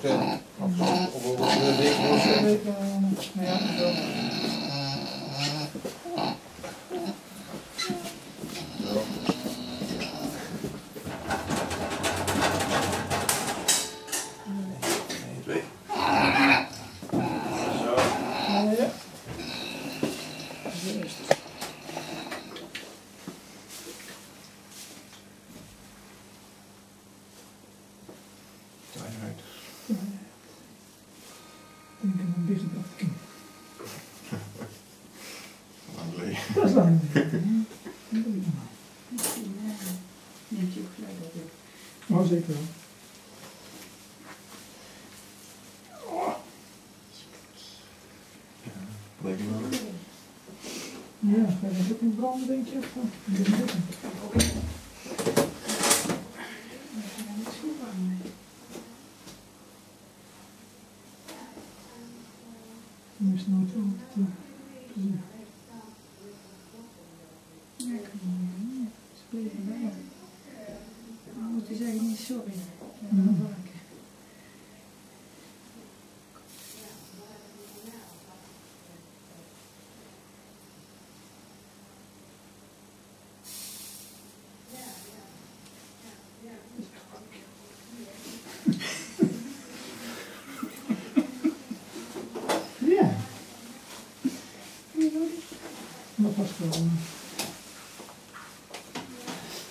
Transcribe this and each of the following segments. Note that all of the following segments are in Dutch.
Oké. Op op een week was Een het. week, eh, ja, zo. Ja. Eén, twee. Zo. Ja, ja. Zo is het. Draai eruit. Ik denk een beetje dat ik. Lang geleden. Dat is lang. Misschien eh, neemt je ook gelijk op. Oh, zeker wel. Leuk man. Ja, ga je dat ook in branden, denk je? Of, eh, ik denk het niet. Nu is het nooit zo goed te te zien. Ja, ik kan niet meer. Ze bleven bij me. Dan moet je zeggen niet sorry. Ja, Mhm. dat wil ik. Ja. Dat was wel. eh.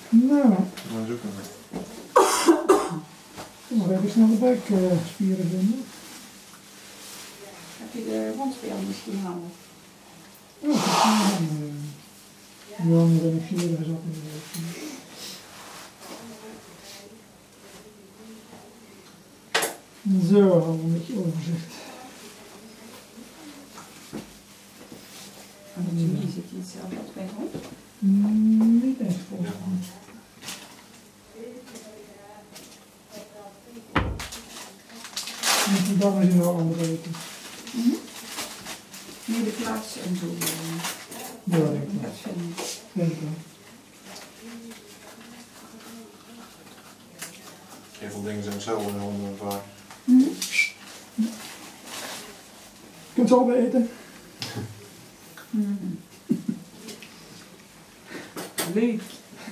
Nou, Nou, zoeken we. nog even snel de buikspieren vinden. Heb je de rondspeel misschien hangen? Oh, dat is een, eh, Ja, nu ben ik vier gezet in de week. Zo, een beetje overzicht. Anatomie zit hier hetzelfde als bij hond. Mm, Niet echt volgens mij. En dan is er wel andere weten. Nee, de plaats en zo. eh, Ja, denk ik wel. Dat vind ik. Denk ik wel. Heel veel dingen zijn hetzelfde in honden vaak. Je kunt ze al bij eten. Mhm. Leuk.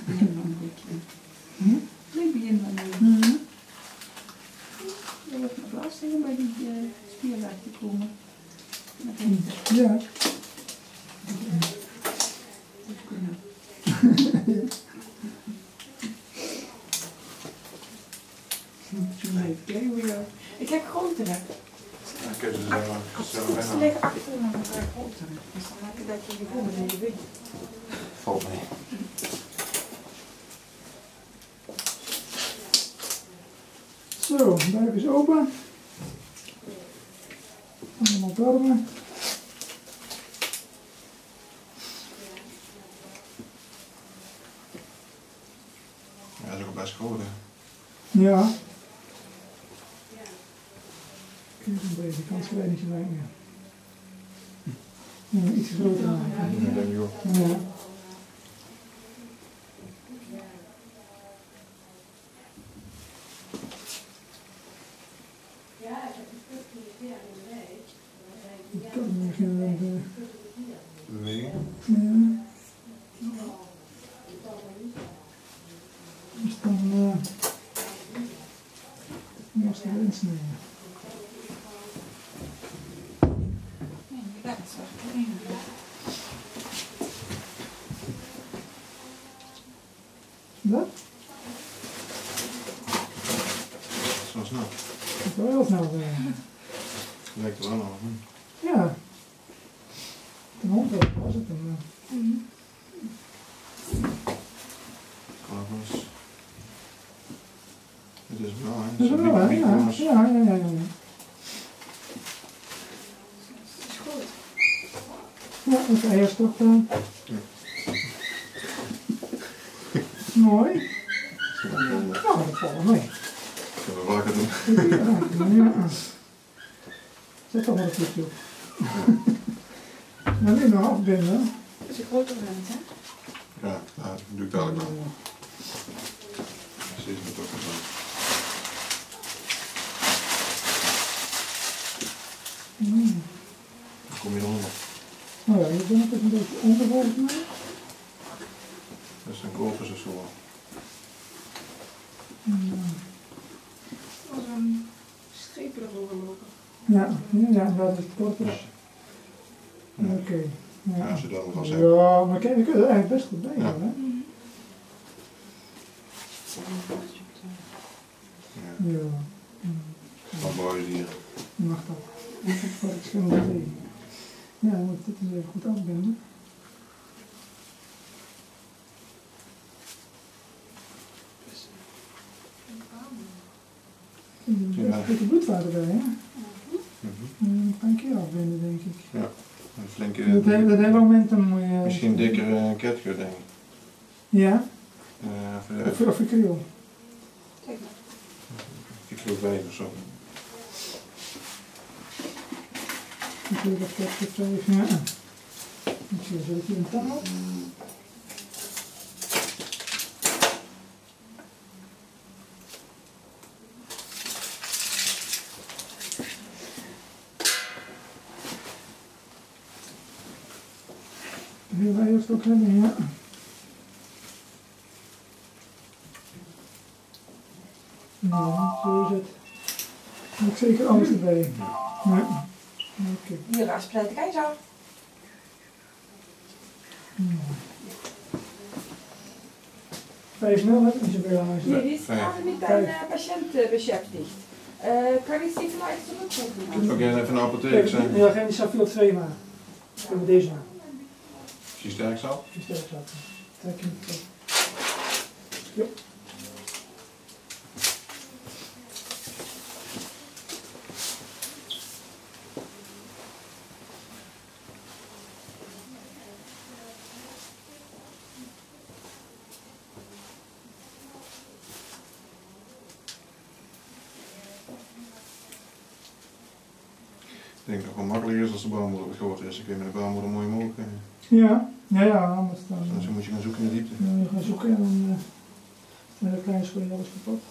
Begin van een beetje. Hm? Leuk begin van een Mhm. Dat wordt nog lastig om bij die uh, spierlaag te komen. Met eten. Ja. Kunnen. Ik heb grotere. Dan kun je ze zelf Ze weghalen. liggen achter. Dus dan heb je dat je gevoel in je weet. Valt mee. Zo, buik is open. Darmen. Ja, dat is ook best groot hè. Ja. Je een beetje kans lijkt, ja. Ja, iets groter maken. Ja, denk ik ook. Ja. Ik kan er geen uh, Nee. ja. Dus dan uh, is wel één. Dat? Zo snel. Dat is wel heel snel. Lijkt er wel nog. Ja. Een hond was het een. uh, Kan Is wel hè. Dat is wel, hè? Mic- Ja, ja, ja, ja. ja. is goed. Ja, het eierstok aan. Mooi. Nou, dat valt wel mee. Kunnen we wakker doen. Ja, ja. Zet toch maar een voetje op. Nou, nu nog afbinden. Dat is een grote vent, hè? Ja, dat doe ik dadelijk wel. Precies, dat ook gedaan. Een beetje onder volgens mij. Dat is een golf of zo. Ja. Als een strepen erover lopen. Ja, ja, ja, dat is kort. Ja. Ja. Oké. Ja, Ja. als je dat alvast hebt. Ja, maar kijk, we kunnen er eigenlijk best goed bij Ja. hè? Ja. Ja. Wat mooi is hier. Mag dat. Ik schil tegen. Ja, dan moet ik dit eens even goed afbinden. Er Ja. een beetje bloedwater bij, hè? Moet ik een keer afbinden, denk ik. Een flinke, Dat hele, dat hele momentum moet je... misschien dikker uh, catgut denk ik. Ja? Uh, of, Of, of acryl. Kijk maar. ik geloof vijf of zo. Dat ketchup zo even... Ik hier een taal? Wil wij eerst ook hebben, ja. Ja, zo is het. Moet zeker alles erbij. Ja. Oké. Hier, afspreiden. Kijk zo. Vijf nul heb ik Isabella. Nee, die is Vijf. gerade mit einem Patient beschäftigt. Äh, kann ich Sie vielleicht zurückrufen? Ook even een apotheek zijn. ja, geen Safil 2 maar. Ik heb deze maar. Sterk zal. Die sterk. Trek je niet terug. Ja. Ik denk dat het makkelijker is als de baarmoeder groter is. Ik weet met de baarmoeder mooi mogelijk. eh, Ja, ja, ja, anders dan. Dus dan moet je gaan zoeken in de diepte. Dan moet je gaan zoeken en dan uh, met een klein schoen alles kapot.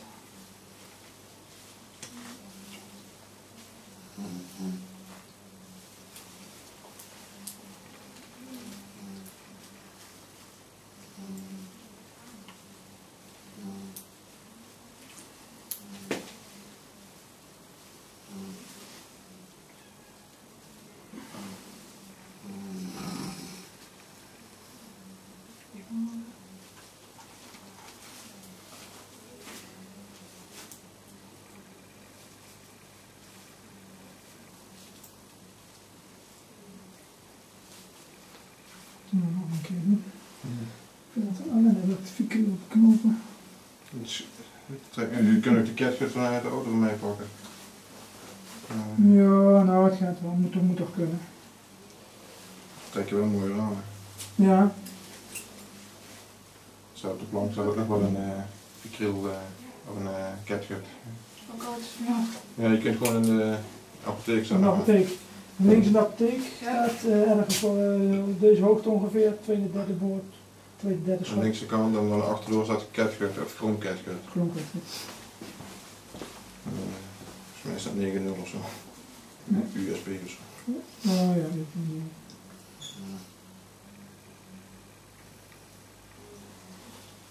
Ja. Ik vind dat alleen dat fikken op knopen. Dus, trek- Je kunt ook de catgut vanuit de auto mee pakken. Eh, Ja, nou het gaat wel. Moet, moet toch kunnen. trek je wel mooi ramen. Ja, Zo op de plank staat ook nog wel een uh, eh, of een uh, catgut. Ook al is ja. Ja, je kunt gewoon in de apotheek staan. Een apotheek. Links in de apotheek staat uh, ergens voor uh, deze hoogte ongeveer, tweede, derde boord, tweede, derde Aan de schot. linkse kant en dan achterdoor staat catgut of grond catgut. Klonk het. Uh, volgens mij is dat 9-0 of zo. Ja. USB of zo. Oh ja, dit.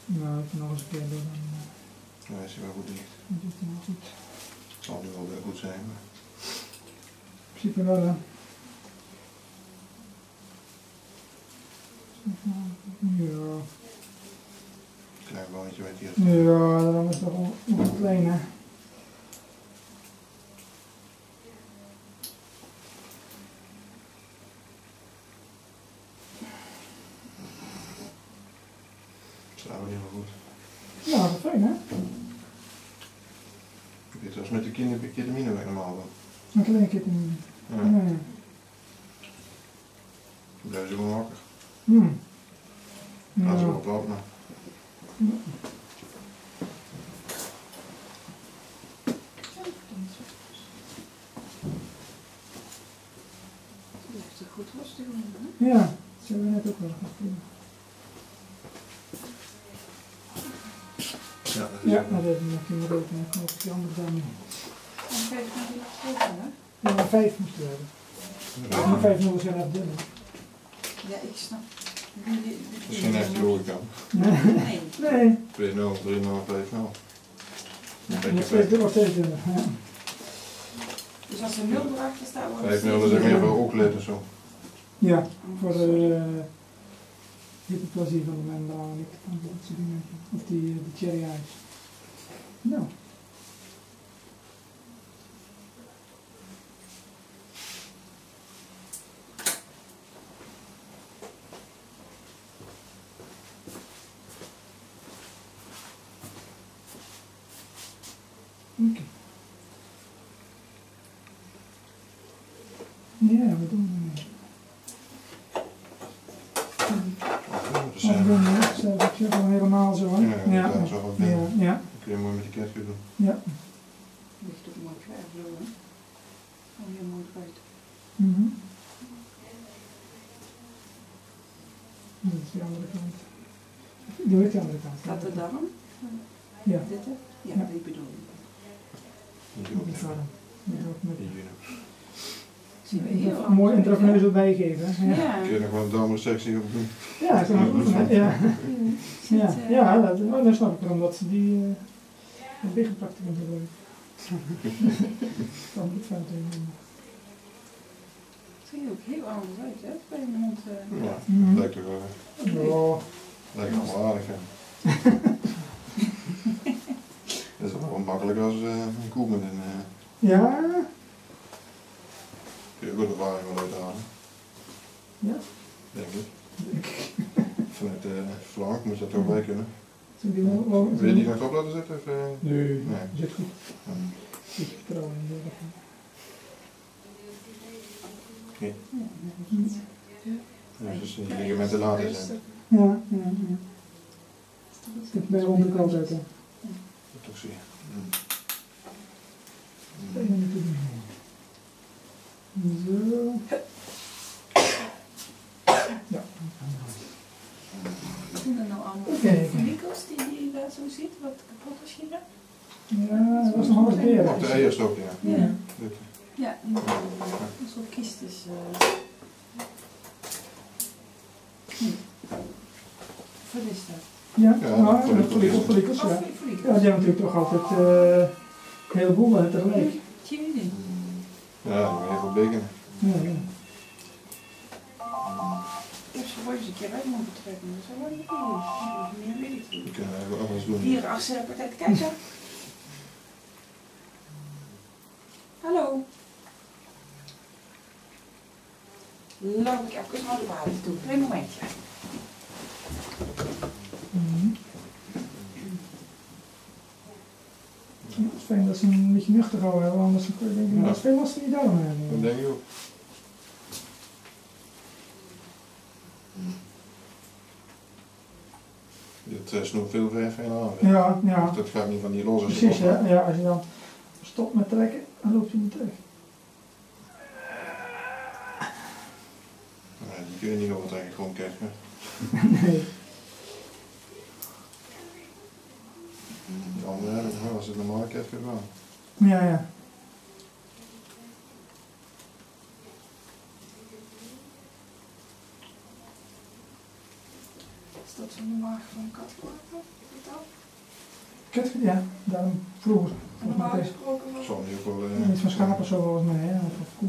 Nou, ik nog eens een keer doen, dan Ja, is hij wel goed dicht. zit hij wel goed. Het zal nu wel weer goed zijn. Maar... In principe wel, hè. Ja. Klein bandje weet hier. Ja, dan is het nog nog een kleine. Staan we niet meer goed. Ja, dat is fijn hè? Ik weet als met de kinder ketamine weg normaal wel. Een klein keer in. Ja. Ja. Dan blijven ze gewoon wakker. Hmm. Gaan ze wel Ja. wat maar. Blijft er goed rustig onder, hè? ja, dat hebben we net ook wel gehad. Ja, dat is Ja, ook- dat is nog die moet ook nog op die andere dan. Dan kijk ik naar die volgende. Ja, maar vijf moesten we hebben. Ja. Die vijf nul zijn afdeling. Ja, ik snap. Misschien heeft hij logica. Nee. Nee, 2-0, 3-0, 5-0. Een beetje nog steeds nog steeds winnen. Ja. Dus als er 0 erachter staat, wordt 5-0 is ook meer voor ooglid en zo. ja, voor de uh, hyperplasie van de membraan en ik dan dat soort dingen. Of die, eh, die cherry eyes. Nou. Oké. Ja, we doen het. Dus, Oh, eh, doen we. Zo, ik zit al helemaal zo, hè? Ja, Ja, dat is wel wat ja, binnen. ja, Dan kun je mooi met die kerstje doen. ja. Ligt ook mooi kwijt, hè? Oh, heel mooi buiten. Mhm. Dat is de andere kant. Doe ik de andere kant. Gaat de darm? Ja, Dit? Ja, Ja. die bedoel ik. Die ook, de ja. vorm. Dat wordt met Die een heel mooi uit, erbij geven. Ja, Ja. Kun je nog wel een damessectie op doen? ja, ik kan het oefenen. Ja, Zit, ja, eh, ja dat, oh, dan snap ik waarom dat ze die uh, lichaampracticum gebruiken. kan ik het fout doen. Zie je ook heel anders uit, hè? Bij je mond. eh. Ja, Mhm. lijkt toch wel. Oh, Lijkt allemaal aardig, hè. Dat is wel makkelijk als eh, een koe met een... eh, ja, kun je ook wel de waring wel uithalen, ja. denk ik. Vanuit de flank moet je dat ook bij kunnen. Wel- wel- Wil je die nog op laten zetten? Of, eh? Nee, Nee. zit goed. Ja. Ik vertrouw in je. Oké. Ja, Ja, dus die ligamenten laten zijn. Ja, ja, ja. Ik heb bij de onderkant zetten. Dat toch zie. Dat. Zo. Ja. Wat doen er nou allemaal Oké. follicels die je daar zo ziet, wat kapot is hier? Ja, dat was nog alles weer. Op de eierstok, ja. Ja. Ja, in een soort kistjes. eh. Hm. Wat is dat? Ja, Ja, nou, follicels. Oh, ja. Ja, die hebben natuurlijk toch altijd eh, een heleboel tegelijk. Ja, die moet heel veel betekenen. Ja, ja. Ik heb ze voor eens een keer uit moeten trekken, maar zo lang niet. Meer weet ik niet. we ook alles doen. Hier achter de partij, kijk eens. Hallo. Loop ik even naar de water toe. Een momentje. Mhm. Ja, Het is fijn dat ze een beetje nuchter houden hebben, anders kun je denken, dat is veel van die darmen Dat hebben. denk ik ook. Dit uh, snoept veel verf heen aan. Ja, ja. Dat gaat niet van die los als Precies, het ja. ja. Als je dan stopt met trekken, dan loop je niet terug. Die kun je niet overtrekken, gewoon kijken. nee. Die andere hebben het het normaal kijkt, wel. Ja, ja. Is dat zo'n maag van een kat geworden? Kut, ja, daarom vroeger. Normaal is gesproken was ook wel... eh, iets van schapen zo volgens mij, hè, of, of koe.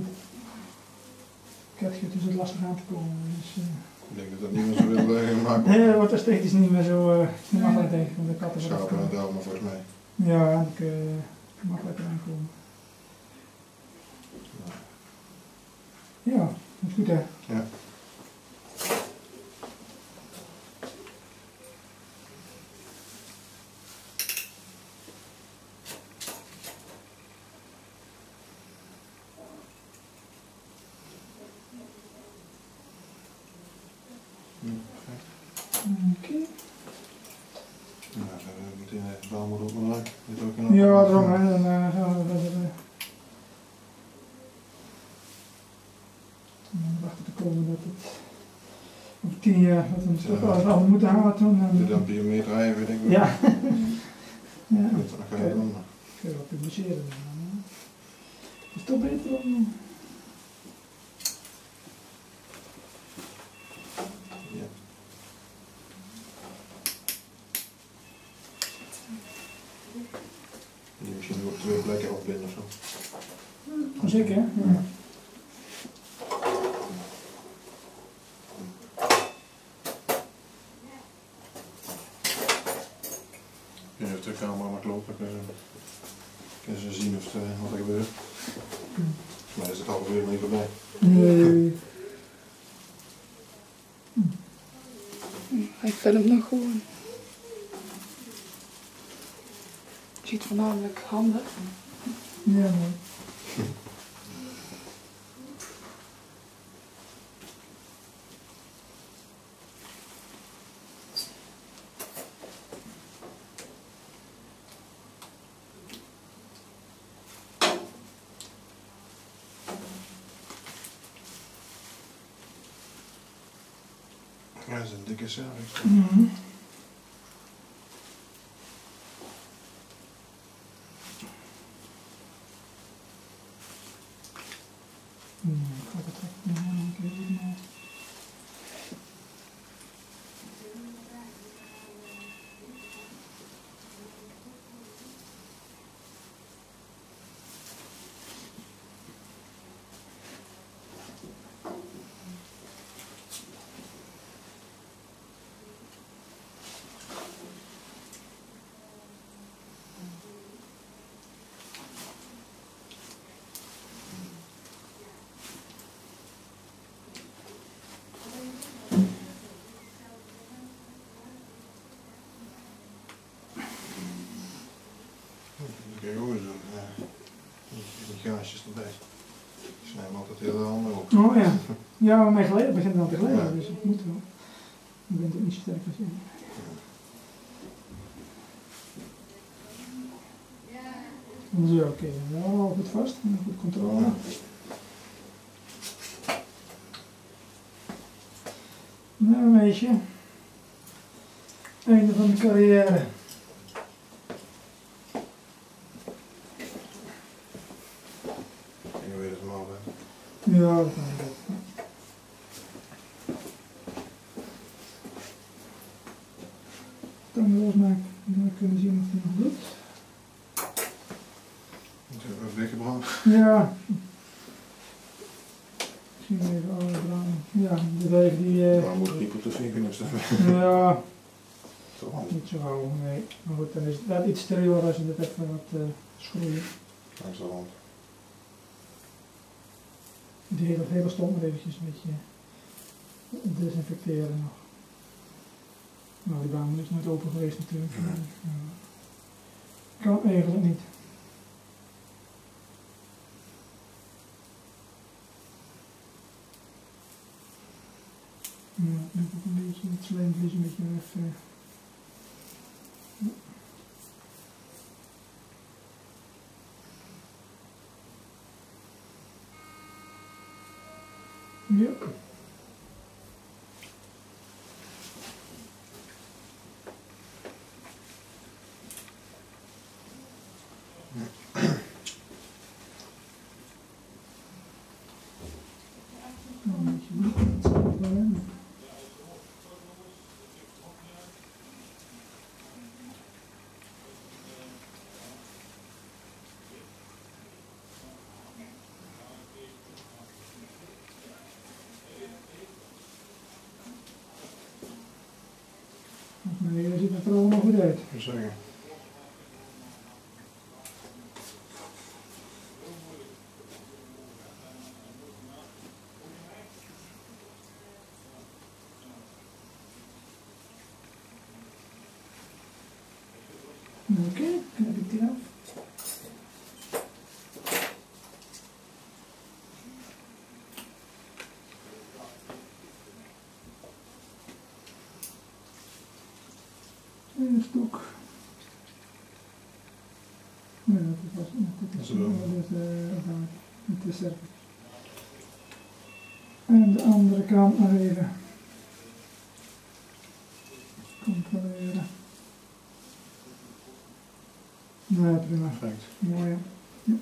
Ketgut is het lastig aan te komen. Dus, eh, Ik denk dat dat niet meer zo wil uh, maken. nee, dat wordt esthetisch niet meer zo uh, makkelijk tegen van de katten. Schapen en helemaal volgens mij. Ja, dan kun je makkelijker aankomen. Ja, dat is goed hè. Ja, perfect. Oké. Nou, dan hebben we meteen even baarmoeder op mijn lijk. Dit ook in Ja, daarom hè. Dan eh, gaan we verder. eh. En dan wachten te komen dat het over tien dat we wel moeten halen toen. En, Dit dan biometer rijden, weet ik wel. ja. ja. Goed, dan ga je doen. Kun je wel publiceren. dan, hè. Is het toch beter dan... twee plekken opbinden of zo. Zeker, hè? Ja. Ik weet niet of de camera maar klopt, dan kunnen ze, kunnen ze zien of het, eh, wat er gebeurt. Volgens mij is het al gebeurd, maar niet voorbij. Nee. Hij filmt nog gewoon. Je ziet voornamelijk handen. Ja, man. Ja, dat is een dikke cel. Mhm. Nee, ik ga het echt niet meer aanklikken, maar- Hoe zo. Ja. Die gaasjes erbij. Die snijden altijd heel handen op. Oh ja. Ja, maar mijn geleden begint dan te glijden, Ja. dus het moet wel. Ik ben toch niet zo sterk als jij. Is wel oké. Wel goed vast, en goed controle. Nou meisje. Einde van de carrière. Ik weet hoe je het normaal bent. Ja, dat kan ik ook. Tanden losmaken, dan we kunnen zien of het nog lukt. Moet je even weggebrand. Ja. Misschien even alle draaien. Ja, dat even die. eh, Maar moet er niet op de vingerknips even. ja, Toch wel. niet zo nee. Maar goed, dan is het wel iets sterioler als je het even wat uh, schroeien. Rand. Die hele, hele stom maar eventjes een beetje desinfecteren nog. Nou, die baan is nooit open geweest natuurlijk. Ja. Kan eigenlijk niet. Ja, ik ook een beetje het slijmvlies een beetje even. Ja. Een beetje bloed, dat zal ik wel hebben. Volgens mij ziet het er allemaal goed uit. Ik zeggen. Oké, knip ik die af. En een stok. Nee, dat was dat is is eh. En de andere kant nog even. Controleren. Nee, prima. Mooi. hè? Ja.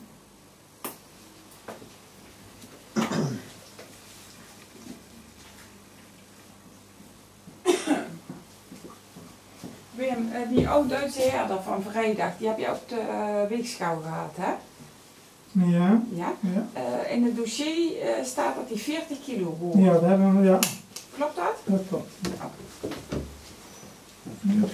Wim, eh, die oud-Duitse herder van vrijdag, die heb je op de eh, weegschaal gehad, hè? Ja, Ja. ja. Eh, in het dossier eh, staat dat hij 40 kilo woog. Ja, dat hebben we, ja, Klopt dat? dat klopt. Ja. Dat.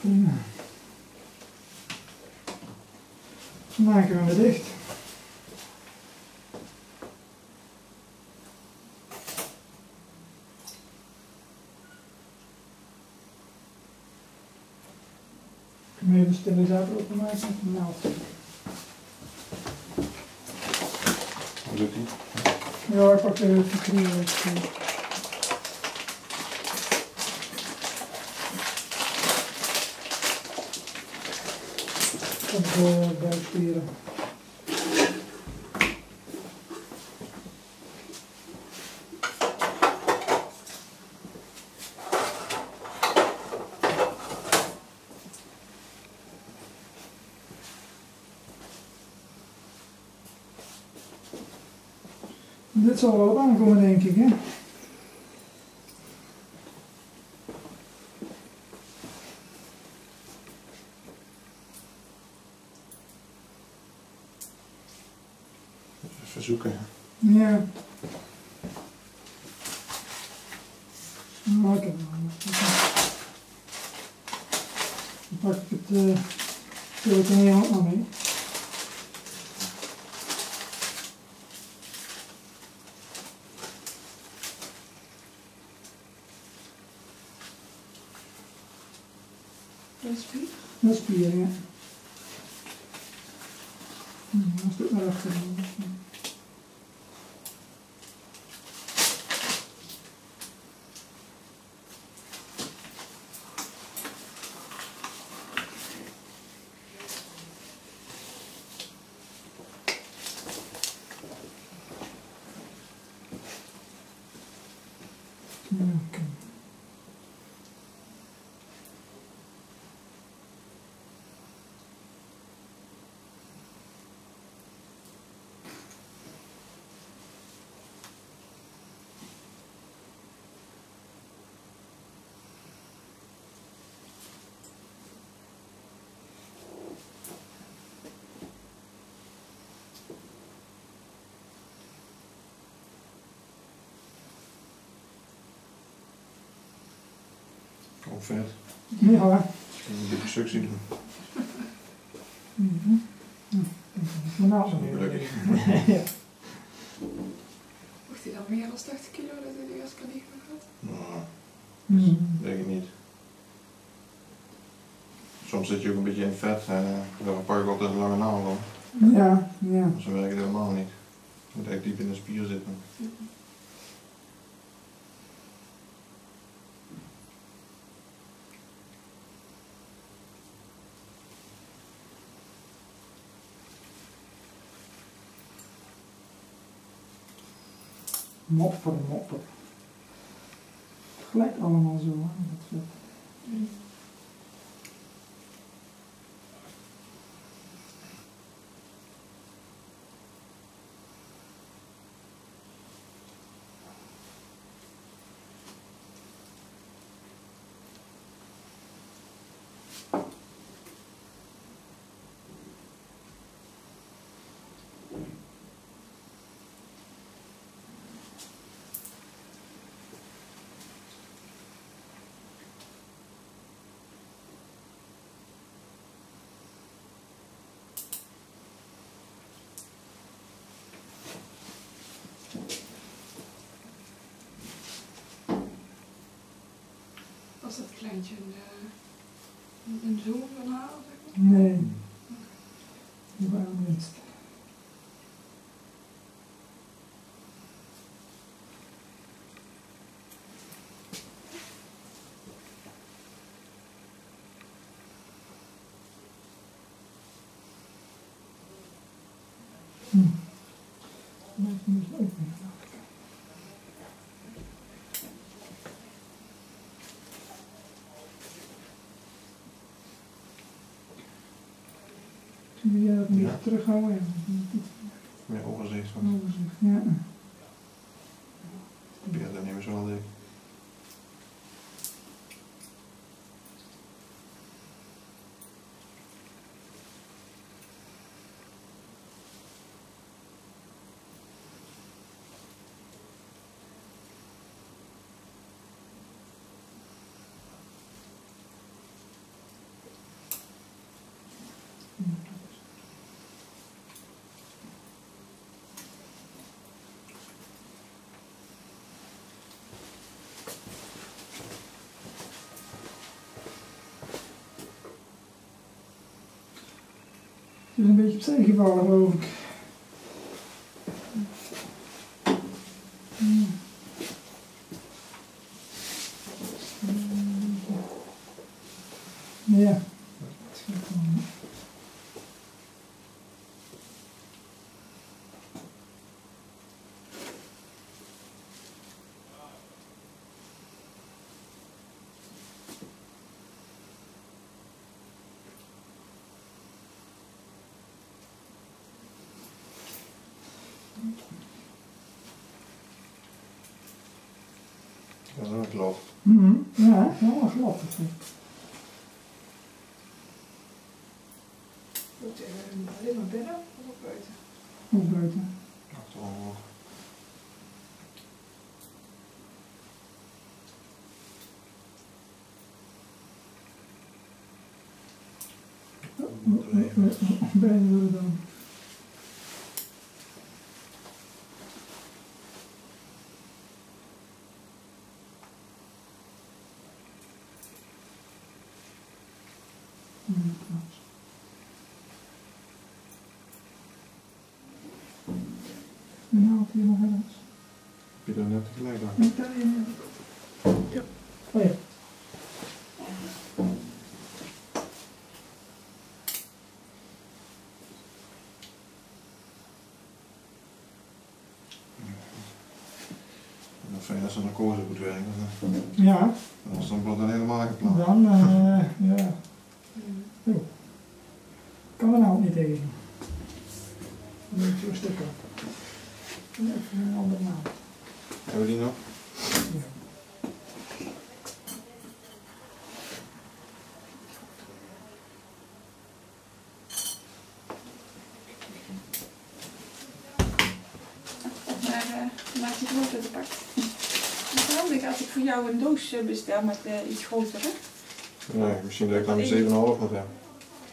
Prima. Dan maken we hem dicht. Kun je even de stabilisator openmaken? Nou, Hoe doet die? ja, ik pak even de kriel. Van Dit zal wel wat aankomen, denk ik, hè? Even zoeken. Ja. Nou, ik heb het wel. Dan pak ik het uh, telefoon ook nog mee. Dat is spier. Dat is spier, ja. Hm, Een stuk naar achteren. Oké. Ook vet. Ja. Ik moet die constructie doen. Mhm. Ja, Maar nou, Dat is niet gelukkig. ja. Mocht hij dan meer dan 80 kilo dat hij de eerste keer niet meer had? Nou, Mhm. denk ik niet. Soms zit je ook een beetje in vet. Uh, dan pak ik altijd een lange naald om. Ja, ja. Zo werkt het helemaal niet. Je moet echt diep in de spier zitten. Mopper, mopper. Het glijdt allemaal zo, dat. Was dat kleintje een, een zoon van haar? Nee, die waren minst. Hm. Blijf nu eens open. Je dat niet Ja. terughouden? Ja, meer overzicht. Overzicht, ja. Peer, dat nemen ze wel dik. Het is een buiten? Oh. Brein we dan. Nog ergens. Heb je daar net tegelijk aan? Ik daar. Ja. Oh ja. En dan fijn als de narcose goed werkt. dan- Ja, Dan is dan dan helemaal gepland. dan, eh, ja. Oh. Kan er nou ook niet tegen. Dan moet ik zo'n stuk op. Even een andere naam. Hebben we die nog? Ja. Maar uh, maak je grote te pakken. Het is handig als ik voor jou een doos eh, bestel met eh, iets grotere. Nee, misschien dat ik dan een 7,5 moet hebben.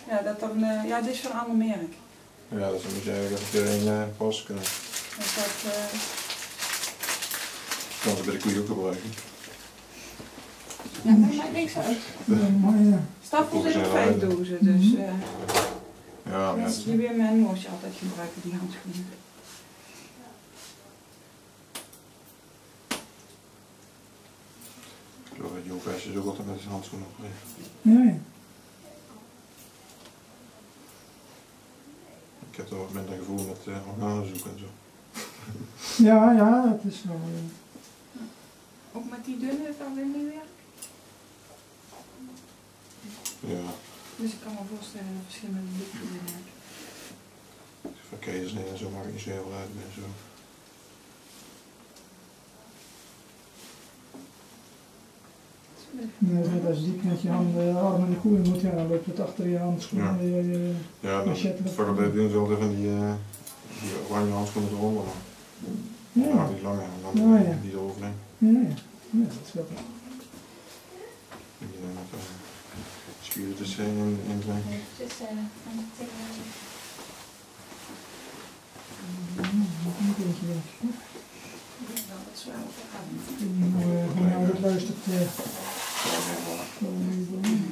Ja, dat dan, eh, ja, dit is van een ander merk. Ja, dus dan moet je eigenlijk even keer één uh, pas kunnen. Dus dat, eh, kan ze bij de koeien ook gebruiken. ja, dat maakt niks uit. Ja, ja. Stapels in vijf dozen, dus eh Ja, maar dat is weer mijn moosje altijd gebruiken, die handschoenen. Ik dat Hesjes ook altijd met zijn handschoenen op ligt. Ja, ja. Ik heb er wat minder gevoel met uh, organenzoek en zo. Ja, ja, het is wel. eh, Ook met die dunne is dat weer niet weer. Ja, Dus ik kan me voorstellen dat verschillende dikte in hebt. van keizersnee en zo maakt niet zo heel uit en zo. Nee, net als diep met je handen, armen in de koeien moet, ja, dan loopt het achter je handschoenen. Ja. Je, je, Ja, dan Machetten. faculteit doen ze altijd van die, uh, die oranje handschoenen eronder. ja, Ja, ja, die lange en dan Ja, ja. die eroverheen. ja, ja. Ja, dat is wel. Die uh, met uh, spieren in drinken. Dus uh, aan het tegen. Ja, dat dat is wel eh, nou dat luistert. Eh,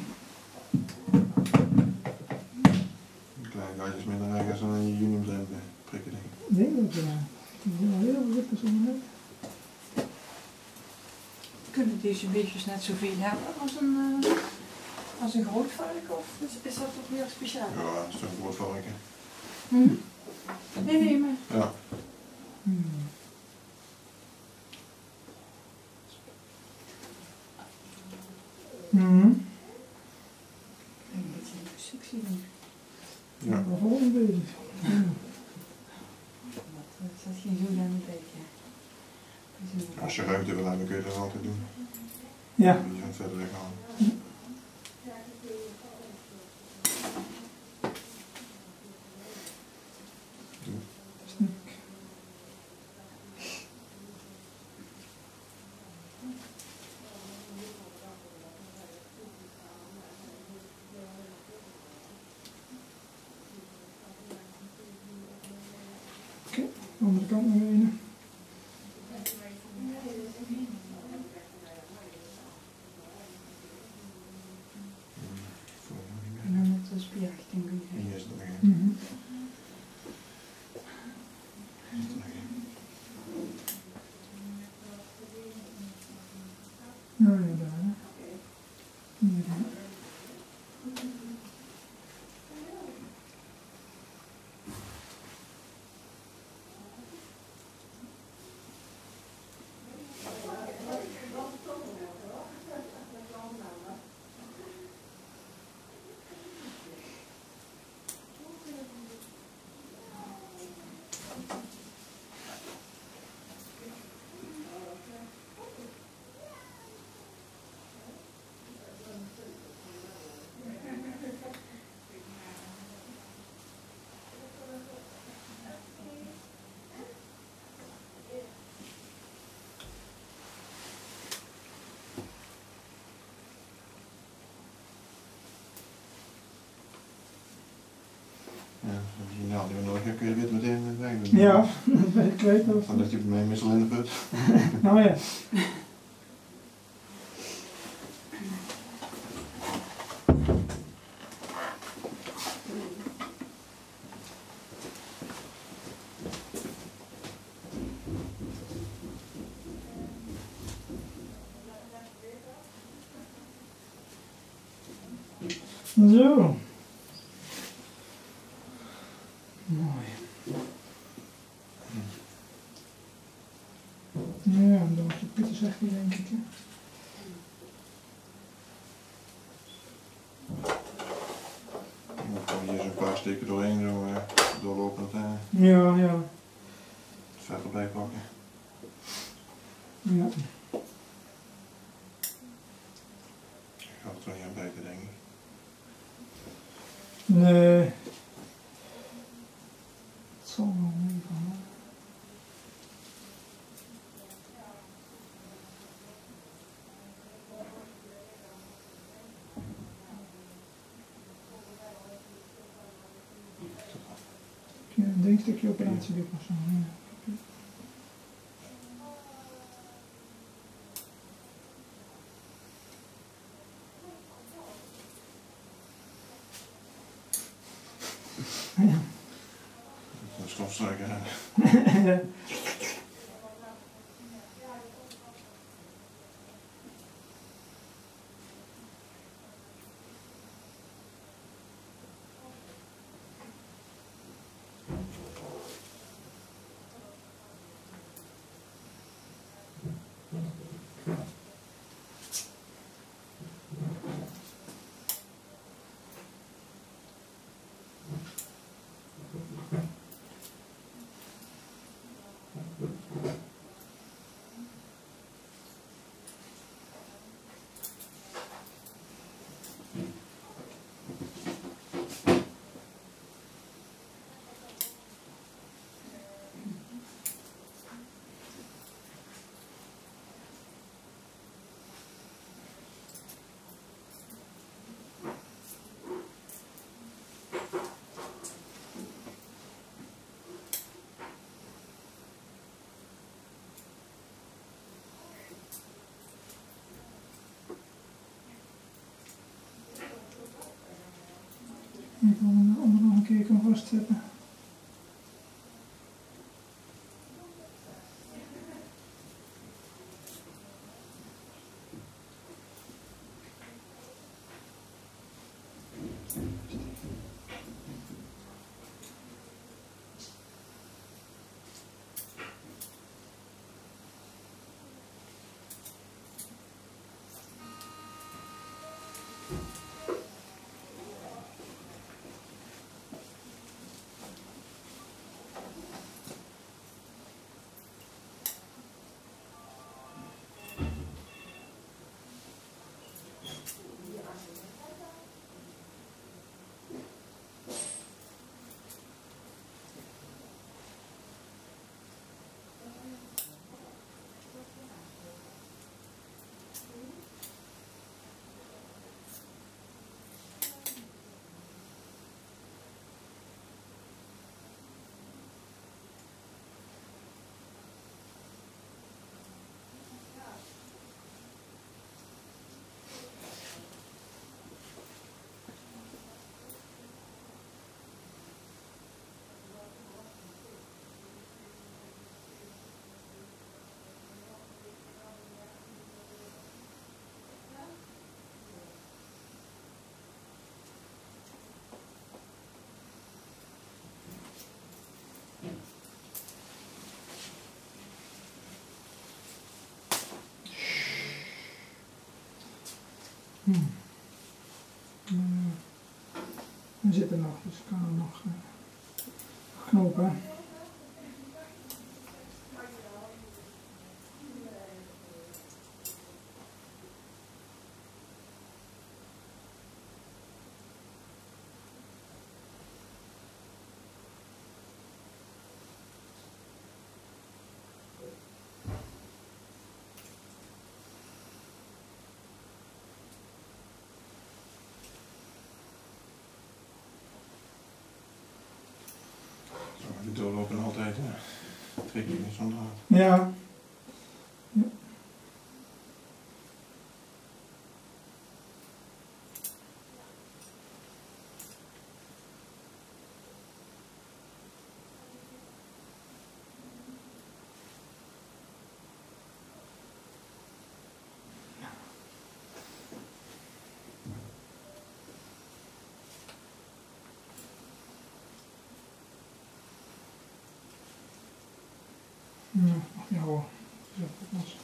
Kleine gaatjes minder erg als dan in je junium zijn prikken denk ik. Denk dat ja. Het is wel heel veel zo'n Kunnen deze beestjes net zoveel hebben als een, uh, als een groot vark? Of is, is dat toch weer speciaal? Ja, dat is toch een woord varken. Hm? Nee, nee, maar Ja, Hmm. Mhm. een beetje sexy. denk ik. ja. Ik ben volgende bezig. Ja. Als je ruimte wil hebben, kun je dat altijd doen. Ja, je het verder weghalen. Oké, andere kant nog een. Voel me niet En meer. dan moet de spierrichting weer. Hier is het nog één. Mhm. Hier is het nog één. Nou ja, daar. hè. Hier, hè. Ja, als je die naald meer nodig hebt, kun je dit meteen weg doen. Ja, dat ik kwijt. of- Dan ligt hij bij mij meestal in de put. Nou ja. Zo. Mooi. Ja, dan was het Pieter zegt die denk ik. Hè. Dan kan je hier zo'n paar steken doorheen, zo uh, doorlopend uh, Ja, ja. het vet erbij pakken. ja. Gaat het er niet aan bijten, denk ik. Nee. Het zal wel meevallen. Ja, een denkstukje operatie doe ik nog zo. Ja. Ja. Dat is een Ja. Ik onder nog een keer kan vastzetten. Hm. Ja. Hij zit er nog, dus ik kan hem nog eh, knopen. Zo, die doorlopen altijd, hè. Trek je niet zo'n draad. Ja. ja. Ja, hoor. Zo, dat was.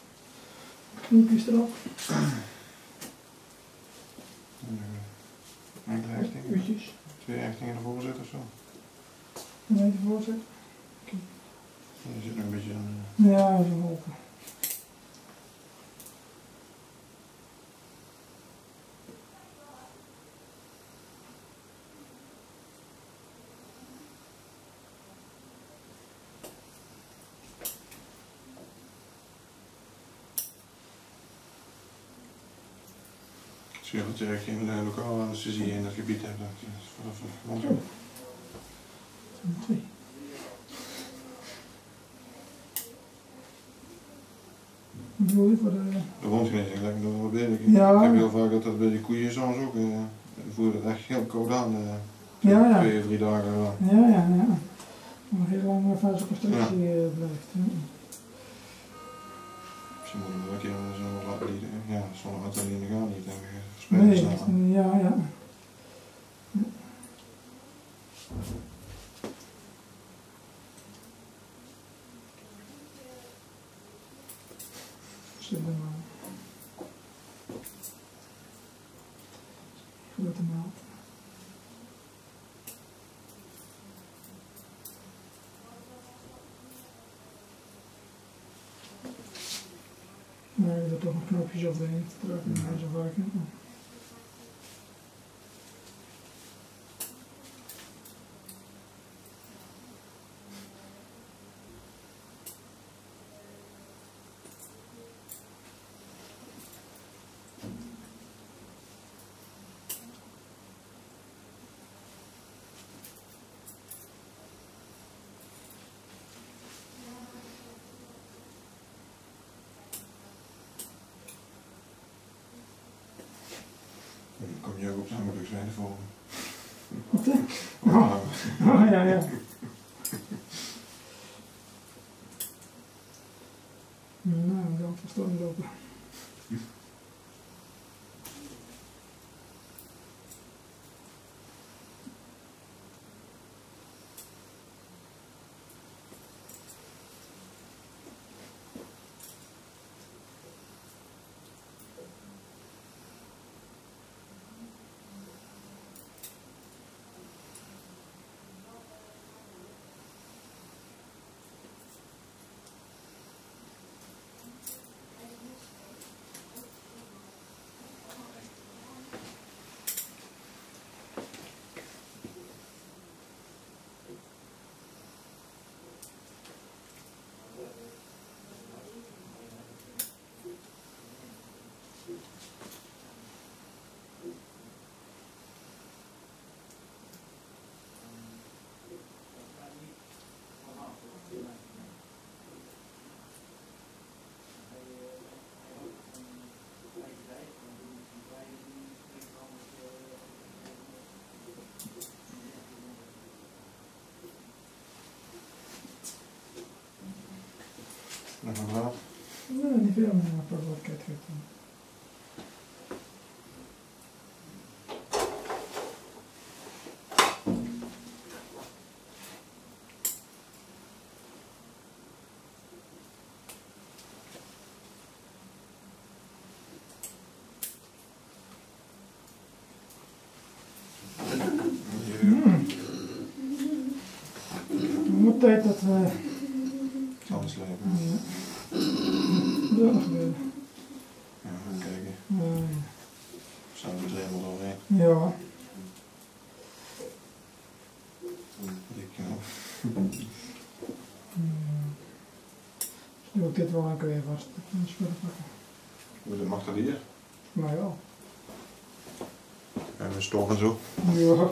Knoepjes erop. Enkele hechtingen. Uurtjes. Twee hechtingen ervoor zetten of zo. Een beetje voorzet. Je zit nog een beetje aan. Ja, zo open. Scheelt dat je geen eh, lokale anesthesie in dat gebied hebt. Dat is vanaf. Zo. Twee. Wat je voor de... De wondgenezing lijkt me wel beter. Ja. Ik heb heel vaak dat dat bij die koeien soms ook. eh, dan voel je dat echt heel koud aan. eh, Ja, ja. Twee, drie dagen. Ja, ja, ja. Nog heel lang uh, vasoconstrictie eh, blijft. Ja. Misschien moet je hem een keer zo laten lieden. Ja, zonder adrenaline gaan niet. Verspreid je Nee, dat- ja, ja. Zit er. Grote er toch nog knopjes op de terug in huis of werken. Dan kom je ook op samenwerkingswijde voor. Wat hè? Oh. Oh ja, ja. Nou, dan van storm lopen. Nog een draad. Nee, niet veel meer, maar op tijd dat we... Anders leven. Ja. Dat gaat nog gebeuren. Ja, gaan kijken. Ja. Zijn we er helemaal doorheen? Ja. Dik af. Misschien moet ik dit wel een keer vast. Een spullen pakken. Mag dat hier? Nou ja. En we storen zo. Ja.